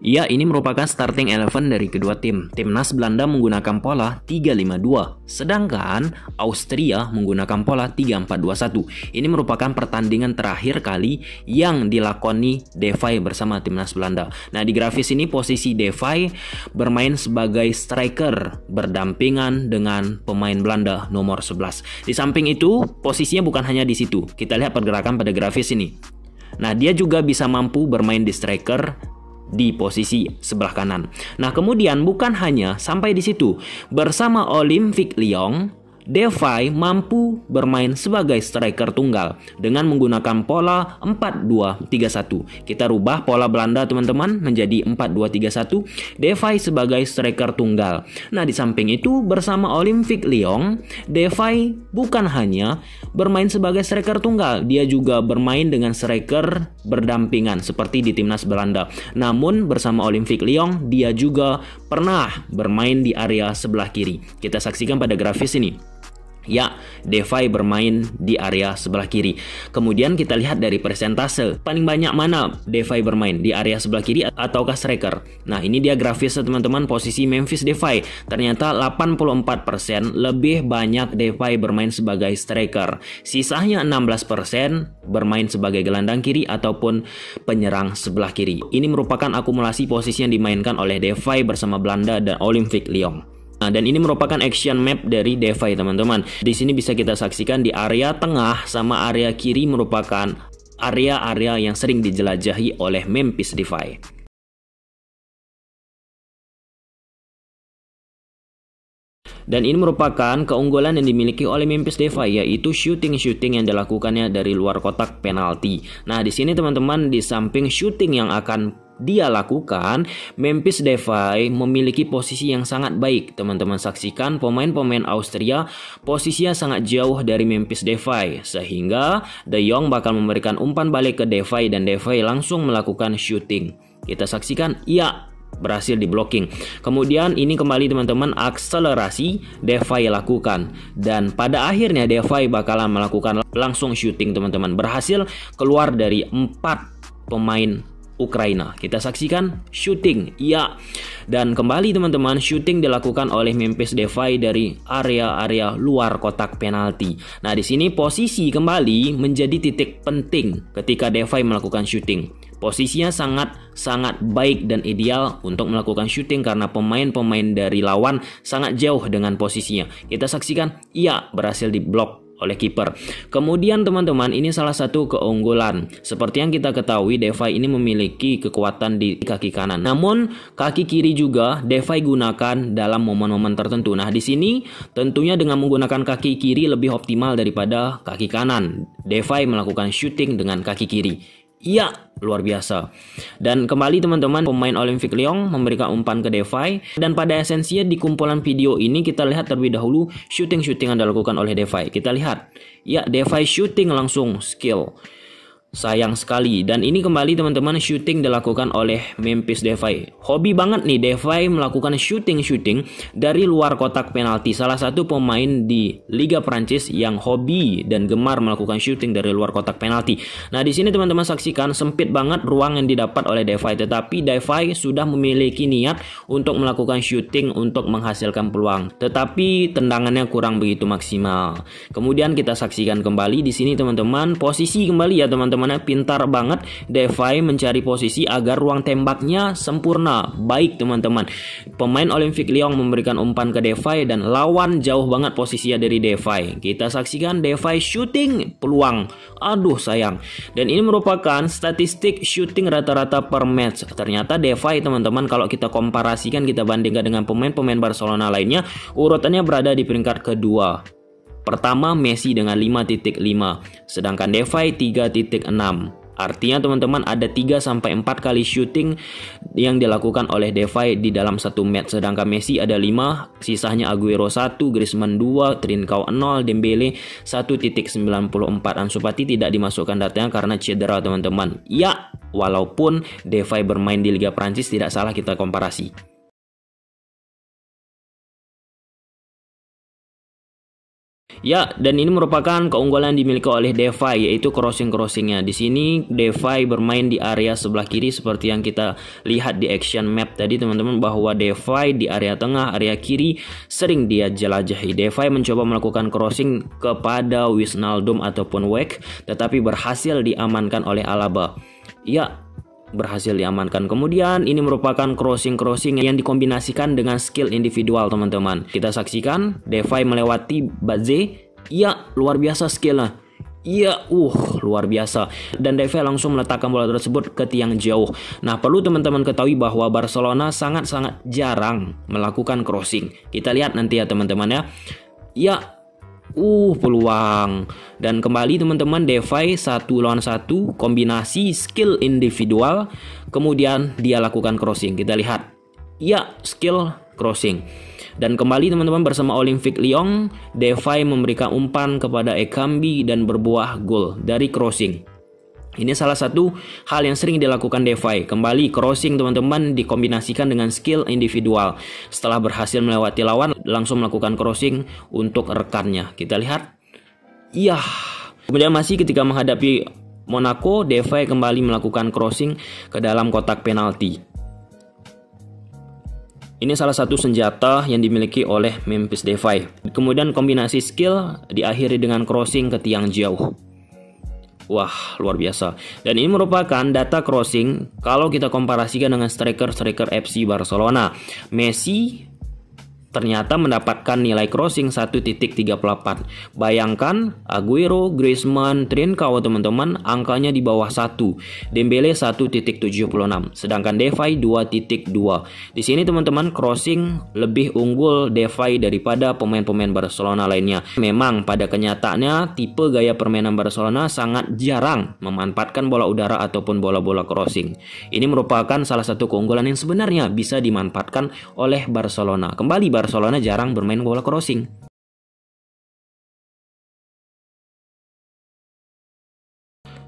Ya, ini merupakan starting eleven dari kedua tim. Timnas Belanda menggunakan pola 3-5-2, sedangkan Austria menggunakan pola 3-4-2-1. Ini merupakan pertandingan terakhir kali yang dilakoni Devay bersama timnas Belanda. Nah, di grafis ini posisi Devay bermain sebagai striker berdampingan dengan pemain Belanda nomor 11. Di samping itu, posisinya bukan hanya di situ. Kita lihat pergerakan pada grafis ini. Nah, dia juga bisa mampu bermain di striker di posisi sebelah kanan. Nah, kemudian bukan hanya sampai di situ. Bersama Olympic Lyon, Devay mampu bermain sebagai striker tunggal dengan menggunakan pola 4-2-3-1. Kita rubah pola Belanda teman-teman menjadi 4-2-3-1. Devay sebagai striker tunggal. Nah, di samping itu bersama Olympic Lyon, Devay bukan hanya bermain sebagai striker tunggal, dia juga bermain dengan striker berdampingan seperti di timnas Belanda. Namun bersama Olympic Lyon, dia juga pernah bermain di area sebelah kiri. Kita saksikan pada grafis ini. Ya, Devay bermain di area sebelah kiri. Kemudian kita lihat dari persentase. Paling banyak mana Devay bermain di area sebelah kiri ataukah striker? Nah, ini dia grafis teman-teman posisi Memphis Devay. Ternyata 84% lebih banyak Devay bermain sebagai striker. Sisanya 16% bermain sebagai gelandang kiri ataupun penyerang sebelah kiri. Ini merupakan akumulasi posisi yang dimainkan oleh Devay bersama Belanda dan Olympic Lyon. Nah, dan ini merupakan action map dari DeFi teman-teman. Di sini bisa kita saksikan di area tengah sama area kiri merupakan area-area yang sering dijelajahi oleh Memphis DeFi. Dan ini merupakan keunggulan yang dimiliki oleh Memphis Depay yaitu shooting-shooting yang dilakukannya dari luar kotak penalti. Nah, di sini teman-teman di samping shooting yang akan dia lakukan, Memphis Depay memiliki posisi yang sangat baik. Teman-teman saksikan pemain-pemain Austria posisinya sangat jauh dari Memphis Depay sehingga De Jong bakal memberikan umpan balik ke Depay dan Depay langsung melakukan shooting. Kita saksikan, iya berhasil di blocking. Kemudian ini kembali teman-teman akselerasi Devay lakukan dan pada akhirnya Devay bakalan melakukan langsung shooting teman-teman berhasil keluar dari empat pemain Ukraina. Kita saksikan shooting, ya. Dan kembali teman-teman, shooting dilakukan oleh Memphis Depay dari area-area luar kotak penalti. Nah, di sini posisi kembali menjadi titik penting ketika Depay melakukan shooting. Posisinya sangat sangat baik dan ideal untuk melakukan shooting karena pemain-pemain dari lawan sangat jauh dengan posisinya. Kita saksikan, iya berhasil diblok oleh kiper. Kemudian teman-teman ini salah satu keunggulan. Seperti yang kita ketahui Devay ini memiliki kekuatan di kaki kanan. Namun kaki kiri juga Devay gunakan dalam momen-momen tertentu. Nah di sini tentunya dengan menggunakan kaki kiri lebih optimal daripada kaki kanan. Devay melakukan shooting dengan kaki kiri. Iya, luar biasa. Dan kembali teman-teman, pemain Olympic Lyon memberikan umpan ke Devay dan pada esensinya di kumpulan video ini kita lihat terlebih dahulu shooting-shooting yang dilakukan oleh Devay. Kita lihat, ya Devay shooting langsung skill. Sayang sekali dan ini kembali teman-teman shooting dilakukan oleh Memphis Depay. Hobi banget nih Depay melakukan shooting-shooting dari luar kotak penalti. Salah satu pemain di Liga Prancis yang hobi dan gemar melakukan shooting dari luar kotak penalti. Nah, di sini teman-teman saksikan sempit banget ruang yang didapat oleh Depay tetapi Depay sudah memiliki niat untuk melakukan shooting untuk menghasilkan peluang. Tetapi tendangannya kurang begitu maksimal. Kemudian kita saksikan kembali di sini teman-teman posisi kembali ya teman-teman bagaimana pintar banget Devay mencari posisi agar ruang tembaknya sempurna. Baik teman-teman. Pemain Olympic Lyon memberikan umpan ke Devay dan lawan jauh banget posisinya dari Devay. Kita saksikan Devay shooting peluang. Aduh sayang. Dan ini merupakan statistik shooting rata-rata per match. Ternyata Devay teman-teman kalau kita komparasikan kita bandingkan dengan pemain-pemain Barcelona lainnya urutannya berada di peringkat kedua. Pertama Messi dengan 5.5, sedangkan Devay 3.6. Artinya teman-teman ada 3 sampai 4 kali shooting yang dilakukan oleh Devay di dalam satu match sedangkan Messi ada 5, sisanya Aguero 1, Griezmann 2, Trincao 0, Dembele 1.94. Ansu Fati tidak dimasukkan datanya karena cedera teman-teman. Ya, walaupun Devay bermain di Liga Prancis tidak salah kita komparasi. Ya, dan ini merupakan keunggulan dimiliki oleh DeFi yaitu crossing-crossingnya. Di sini DeFi bermain di area sebelah kiri seperti yang kita lihat di action map tadi teman-teman bahwa DeFi di area tengah, area kiri sering dia jelajahi. DeFi mencoba melakukan crossing kepada Wisnaldum ataupun Wake tetapi berhasil diamankan oleh Alaba. Ya, berhasil diamankan. Kemudian ini merupakan crossing-crossing yang dikombinasikan dengan skill individual teman-teman. Kita saksikan DeFi melewati Baze. Ya, luar biasa skillnya. Iya, uh, luar biasa. Dan DeFi langsung meletakkan bola tersebut ke tiang jauh. Nah, perlu teman-teman ketahui bahwa Barcelona sangat-sangat jarang melakukan crossing. Kita lihat nanti ya teman-teman ya. Ya, Uh, peluang. Dan kembali teman-teman DeFi satu lawan satu kombinasi skill individual kemudian dia lakukan crossing. Kita lihat. Ya, skill crossing. Dan kembali teman-teman bersama Olympic Lyon, DeFi memberikan umpan kepada Ekambi dan berbuah gol dari crossing. Ini salah satu hal yang sering dilakukan DeFi. Kembali crossing teman-teman dikombinasikan dengan skill individual. Setelah berhasil melewati lawan, langsung melakukan crossing untuk rekannya. Kita lihat. Iya. Kemudian masih ketika menghadapi Monaco, DeFi kembali melakukan crossing ke dalam kotak penalti. Ini salah satu senjata yang dimiliki oleh Memphis DeFi. Kemudian kombinasi skill diakhiri dengan crossing ke tiang jauh. Wah, luar biasa. Dan ini merupakan data crossing kalau kita komparasikan dengan striker-striker FC Barcelona. Messi ternyata mendapatkan nilai crossing 1.38. Bayangkan Aguero, Griezmann, Trincao teman-teman angkanya di bawah 1. Dembele 1.76, sedangkan Depay 2.2. Di sini teman-teman crossing lebih unggul Depay daripada pemain-pemain Barcelona lainnya. Memang pada kenyataannya tipe gaya permainan Barcelona sangat jarang memanfaatkan bola udara ataupun bola-bola crossing. Ini merupakan salah satu keunggulan yang sebenarnya bisa dimanfaatkan oleh Barcelona. Kembali Barcelona jarang bermain bola crossing.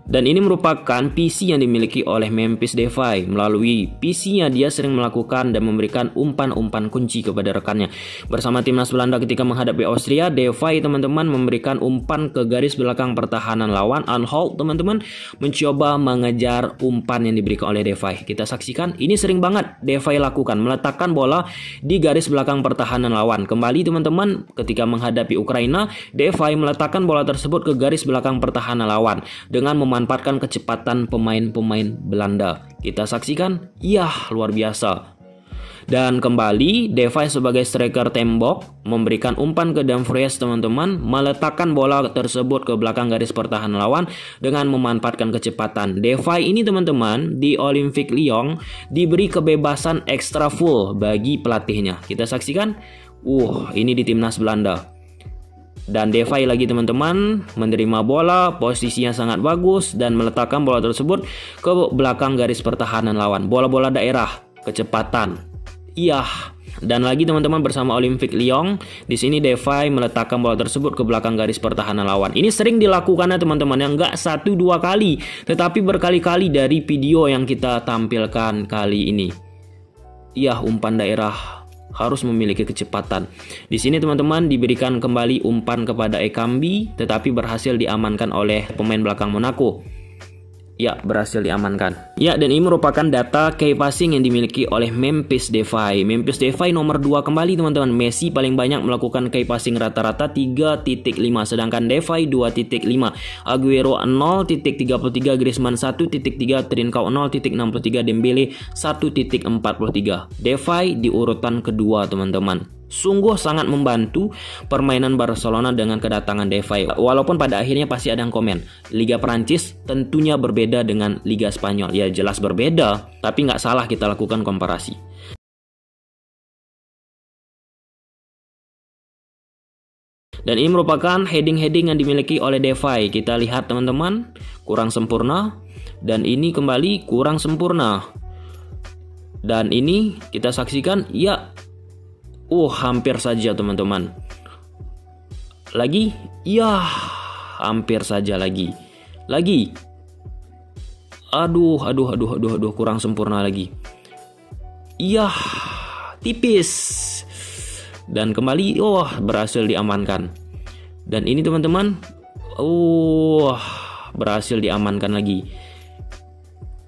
Dan ini merupakan PC yang dimiliki oleh Memphis Depay. Melalui PC-nya dia sering melakukan dan memberikan umpan-umpan kunci kepada rekannya. Bersama timnas Belanda ketika menghadapi Austria, Depay teman-teman memberikan umpan ke garis belakang pertahanan lawan. Anhalt teman-teman mencoba mengejar umpan yang diberikan oleh Depay. Kita saksikan, ini sering banget Depay lakukan, meletakkan bola di garis belakang pertahanan lawan. Kembali teman-teman ketika menghadapi Ukraina, Depay meletakkan bola tersebut ke garis belakang pertahanan lawan dengan memanfaatkan kecepatan pemain-pemain Belanda. Kita saksikan, ya luar biasa. Dan kembali, Devay sebagai striker tembok memberikan umpan ke Dumfries teman-teman, meletakkan bola tersebut ke belakang garis pertahanan lawan dengan memanfaatkan kecepatan. Devay ini teman-teman di Olympic Lyon diberi kebebasan ekstra full bagi pelatihnya. Kita saksikan, uh ini di timnas Belanda. Dan Devay lagi teman-teman menerima bola, posisinya sangat bagus dan meletakkan bola tersebut ke belakang garis pertahanan lawan. Bola-bola daerah, kecepatan. Iya. Dan lagi teman-teman bersama Olympic Lyon, di sini Devay meletakkan bola tersebut ke belakang garis pertahanan lawan. Ini sering dilakukannya teman-teman yang enggak satu dua kali, tetapi berkali-kali dari video yang kita tampilkan kali ini. Iya, umpan daerah harus memiliki kecepatan. Di sini teman-teman diberikan kembali umpan kepada Ekambi tetapi berhasil diamankan oleh pemain belakang Monaco. Ya, berhasil diamankan. Ya, dan ini merupakan data key passing yang dimiliki oleh Memphis Depay. Memphis Depay nomor 2 kembali teman-teman. Messi paling banyak melakukan key passing rata-rata 3.5 sedangkan Depay 2.5. Aguero 0.33, Griezmann 1.3, Trincao 0.63, Dembele 1.43. Depay di urutan kedua teman-teman. Sungguh sangat membantu permainan Barcelona dengan kedatangan Depay. Walaupun pada akhirnya pasti ada yang komen, Liga Prancis tentunya berbeda dengan Liga Spanyol. Ya jelas berbeda, tapi nggak salah kita lakukan komparasi. Dan ini merupakan heading-heading yang dimiliki oleh Depay. Kita lihat teman-teman, kurang sempurna. Dan ini kembali kurang sempurna. Dan ini kita saksikan, ya Uh, hampir saja teman-teman. Lagi? Ya, hampir saja lagi. Lagi. Aduh, aduh, aduh, aduh, aduh, kurang sempurna lagi. Iya, tipis. Dan kembali, oh, berhasil diamankan. Dan ini teman-teman, uh, berhasil diamankan lagi.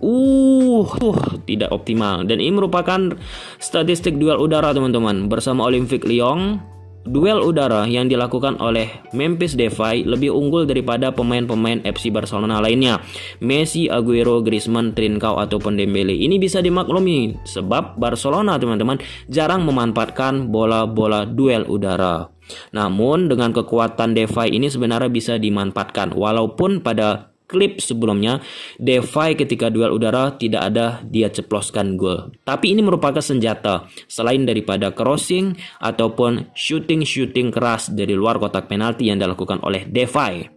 Uh, uh, tidak optimal. Dan ini merupakan statistik duel udara teman-teman bersama Olympic Lyon Duel udara yang dilakukan oleh Memphis Depay lebih unggul daripada pemain-pemain FC Barcelona lainnya. Messi, Aguero, Griezmann, Trincao ataupun Dembele. Ini bisa dimaklumi sebab Barcelona teman-teman jarang memanfaatkan bola-bola duel udara. Namun dengan kekuatan Depay ini sebenarnya bisa dimanfaatkan walaupun pada klip sebelumnya, Devay ketika duel udara tidak ada dia ceploskan gol. Tapi ini merupakan senjata selain daripada crossing ataupun shooting-shooting keras dari luar kotak penalti yang dilakukan oleh Devay.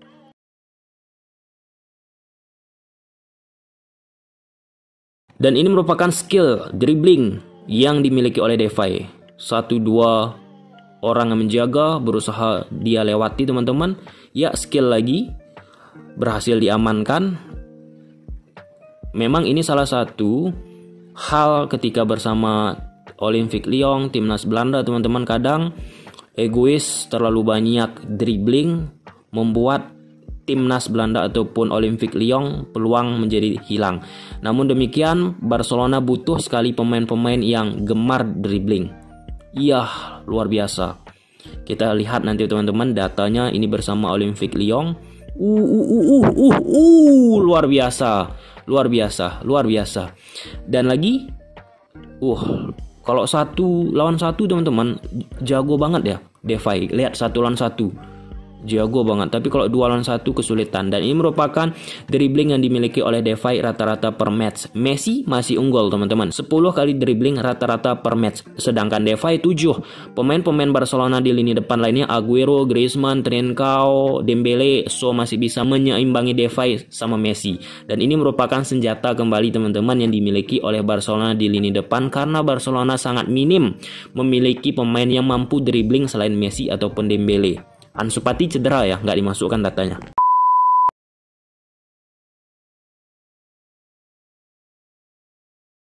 Dan ini merupakan skill dribbling yang dimiliki oleh Devay. Satu dua orang yang menjaga berusaha dia lewati teman-teman. Ya skill lagi berhasil diamankan. Memang ini salah satu hal ketika bersama Olympic Lyon, timnas Belanda teman-teman kadang egois terlalu banyak dribbling membuat timnas Belanda ataupun Olympic Lyon peluang menjadi hilang. Namun demikian Barcelona butuh sekali pemain-pemain yang gemar dribbling. Iya, luar biasa. Kita lihat nanti teman-teman datanya ini bersama Olympic Lyon uh uh uh uh uh, uh luar biasa. Luar biasa luar biasa. Dan lagi uh kalau satu lawan satu teman-teman jago banget ya Devay lihat satu lawan satu jago banget. Tapi kalau dua lawan satu kesulitan dan ini merupakan dribbling yang dimiliki oleh Devay rata-rata per match. Messi masih unggul teman-teman. 10 kali dribbling rata-rata per match. Sedangkan Devay 7. Pemain-pemain Barcelona di lini depan lainnya Aguero, Griezmann, Trincao, Dembele, so masih bisa menyeimbangi Devay sama Messi. Dan ini merupakan senjata kembali teman-teman yang dimiliki oleh Barcelona di lini depan karena Barcelona sangat minim memiliki pemain yang mampu dribbling selain Messi ataupun Dembele. Ansu Fati cedera ya, nggak dimasukkan datanya.